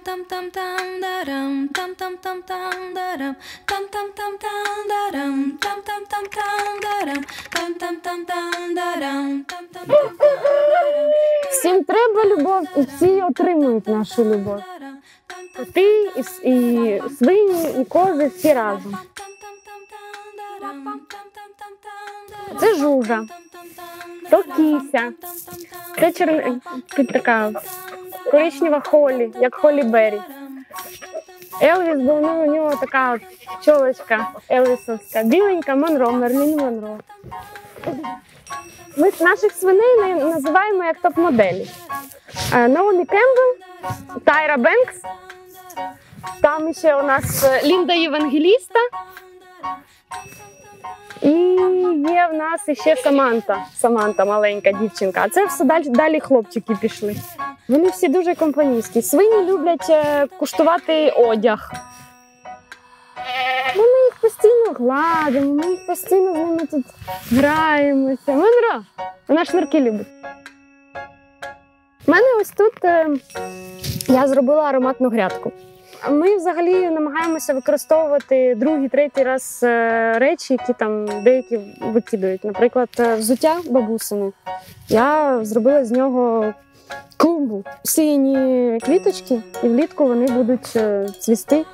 tam daram tam tam tam tam daram tam tam tam tam daram tam tam tam tam daram tam tam tam tam daram tam tam tam tam daram Всім треба любов, і всі отримують нашу любов. Ти і, і свині, і кози всі разом. Це жужа, то кіся, це чер... така коричнева холі, як холі Беррі. Елвіс був ну, у нього така от чолочка Елвісовська, біленька Монро, Мерлін Монро. Ми наших свиней не- називаємо як топ-моделі. Е, Наомі Кембл, Тайра Бенкс. Там ще у нас е, Лінда Євангеліста. І є в нас ще Саманта. Саманта, маленька дівчинка. А це все далі, далі хлопчики пішли. Вони всі дуже компанійські. Свині люблять е, куштувати одяг. Ми їх постійно гладимо, ми їх постійно з ними тут граємося. Монро, вона шнурки любить. У мене ось тут е, я зробила ароматну грядку. Ми взагалі намагаємося використовувати другий, третій раз е, речі, які там деякі викидають. Наприклад, е, взуття бабусини. Я зробила з нього клумбу. Сіяні квіточки, і влітку вони будуть е, цвісти.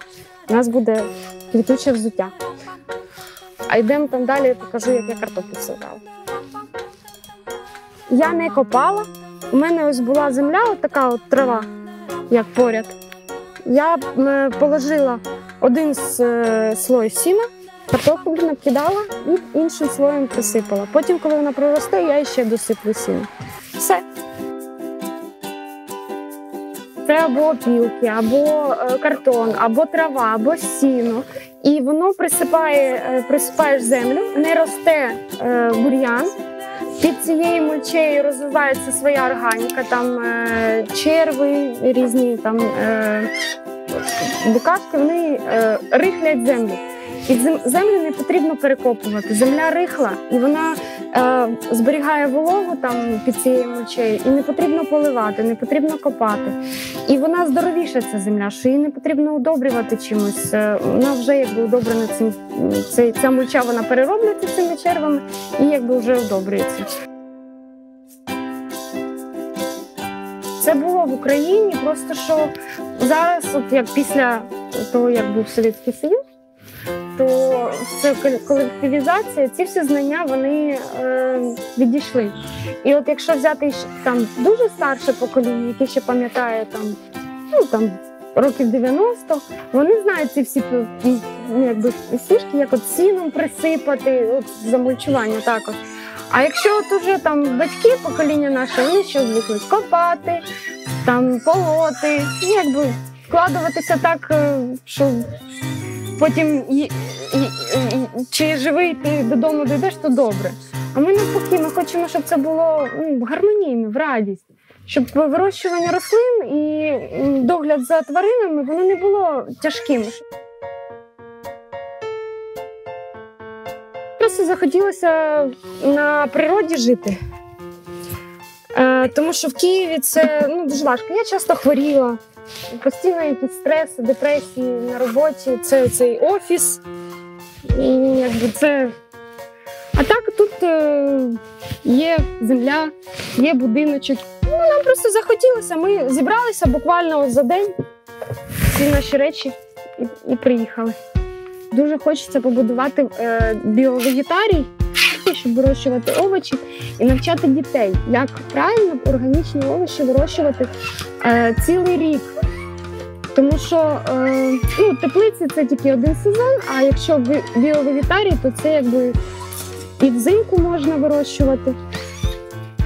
У нас буде квітуче взуття. А йдемо там далі, я покажу, як я картоплю сажала. Я не копала. У мене ось була земля, от така от трава, як поряд. Я е, положила один е, слой сіна, картоплю накидала і іншим слоєм присипала. Потім, коли вона проросте, я ще досиплю сіно. Все. Це або опілки, або е, картон, або трава, або сіно. І воно присипає, присипаєш землю, не росте бур'ян. Під цією мульчею розвивається своя органіка, там е, черви різні, там е, букашки, вони е, рихлять землю. І зем- землю не потрібно перекопувати. Земля рихла, і вона зберігає вологу там під цією мульчею, і не потрібно поливати, не потрібно копати. І вона здоровіша ця земля, що її не потрібно удобрювати чимось. Е, Вона вже якби удобрена цим. Цей, ця мульча вона перероблюється цими червами і якби вже удобрюється. Це було в Україні, просто що зараз, от як після того, як був Совєтський Союз, то це колективізація, ці всі знання вони е, відійшли. І от якщо взяти там дуже старше покоління, яке ще пам'ятає там, ну там років 90, вони знають ці всі ну, якби фішки, як от сіном присипати, от замульчування також. А якщо от уже там батьки покоління наше, вони що звикли копати, там полоти, ну, якби вкладуватися так, е, що потім і, і, і, чи живий ти додому дійдеш, то добре. А ми навпаки, ми хочемо, щоб це було ну, гармонійно, в радість. Щоб вирощування рослин і догляд за тваринами воно не було тяжким. Просто захотілося на природі жити. Е, тому що в Києві це ну, дуже важко. Я часто хворіла, постійно якісь стреси, депресії на роботі, це цей офіс. І якби це. А так тут е, є земля, є будиночок. Ну, нам просто захотілося. Ми зібралися буквально за день всі наші речі і, і приїхали. Дуже хочеться побудувати е, біовегетарій, щоб вирощувати овочі і навчати дітей, як правильно органічні овочі вирощувати е, цілий рік. Тому що е, ну, теплиці це тільки один сезон, а якщо бі- біовегетарій, то це якби і взимку можна вирощувати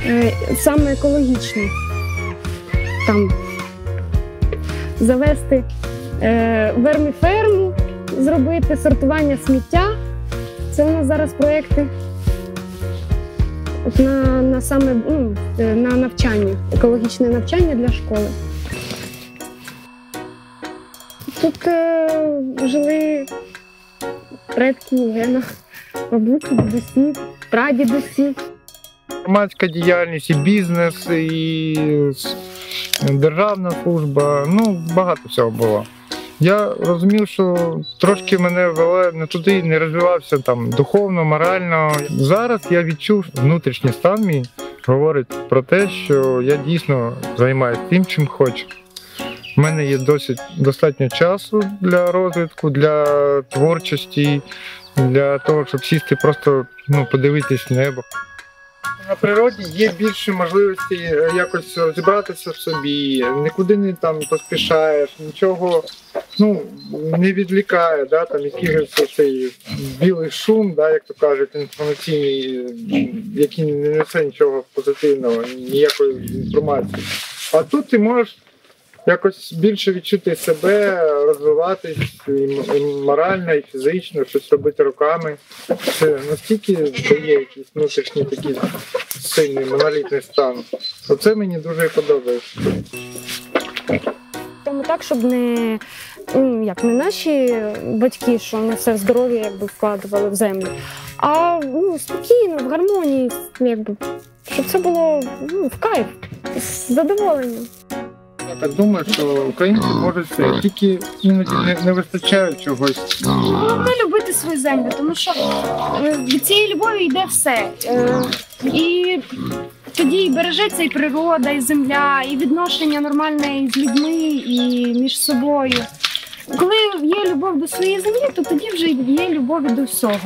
е, саме екологічно. Там завести е, верміферму, зробити сортування сміття. Це у нас зараз проекти на, на саме ну, е, на навчання, екологічне навчання для школи. Тут е, жили предки Євгена, бабусі, дідусі, прадідусі. Громадська діяльність, і бізнес, і державна служба, ну багато всього було. Я розумів, що трошки мене вело не туди, не розвивався там духовно, морально. Зараз я відчув внутрішній стан мій говорить про те, що я дійсно займаюся тим, чим хочу. У мене є досить достатньо часу для розвитку, для творчості, для того, щоб сісти, просто ну, подивитись небо. На природі є більше можливості е, якось розібратися в собі, нікуди не там поспішаєш, нічого ну, не відлікає, да, там якийсь цей білий шум, да, як то кажуть, інформаційний, який не несе нічого позитивного, ніякої інформації. А тут ти можеш якось більше відчути себе, розвиватись і морально, і фізично, щось робити руками. Це настільки дає якийсь внутрішній такий сильний монолітний стан. Оце мені дуже подобається. Тому так, щоб не, ну, як, не наші батьки, що на все здоров'я якби, вкладували в землю, а ну, спокійно, в гармонії, якби, щоб це було ну, в кайф, з задоволенням. Я так думаю, що українці можуть це, тільки іноді не, не вистачає чогось. Головне любити свою землю, тому що е, від цієї любові йде все. Е, І тоді і бережеться і природа, і земля, і відношення нормальне з людьми, і між собою. Коли є любов до своєї землі, то тоді вже є любов до всього.